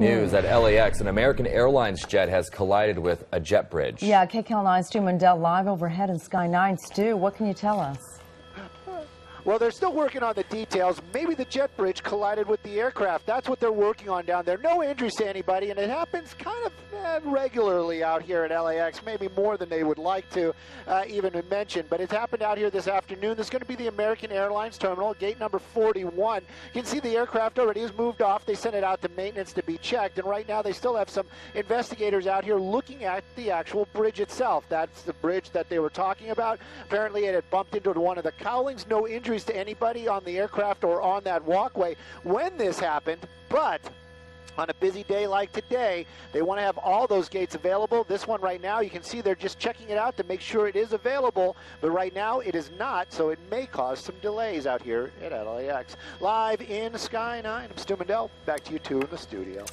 News hmm. at LAX, an American Airlines jet has collided with a jet bridge. Yeah, KCAL9 Stu Mundel live overhead in Sky 9. Stu, what can you tell us? Well, they're still working on the details. Maybe the jet bridge collided with the aircraft. That's what they're working on down there. No injuries to anybody, and it happens kind of eh, regularly out here at LAX, maybe more than they would like to uh, even mention. But it's happened out here this afternoon. This is going to be the American Airlines terminal, gate number 41. You can see the aircraft already has moved off. They sent it out to maintenance to be checked, and right now they still have some investigators out here looking at the actual bridge itself. That's the bridge that they were talking about. Apparently, it had bumped into one of the cowlings. No injuries injuries to anybody on the aircraft or on that walkway when this happened, but on a busy day like today, they want to have all those gates available. This one right now, you can see they're just checking it out to make sure it is available, but right now it is not, so it may cause some delays out here at LAX. Live in Sky 9, I'm Stu Mundel. Back to you two in the studio.